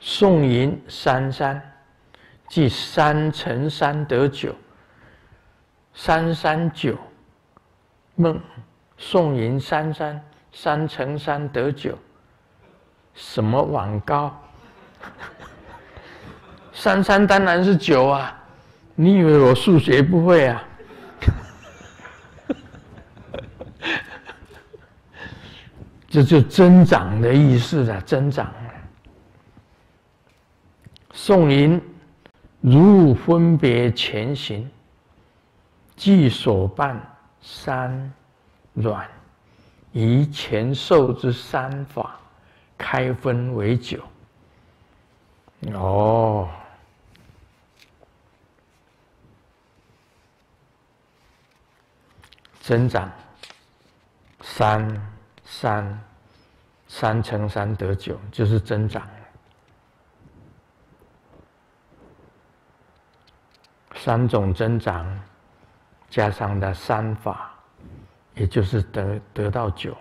宋银三三，即三乘三得九。三三九梦，宋银三三，三乘三得九。什么网高？三三当然是九啊！你以为我数学不会啊？这就增长的意思了，增长。宋银如分别前行，即所伴三软，以前受之三法开分为九。哦，增长三。三，三乘三得九，就是增长。三种增长，加上的三法，也就是得得到九。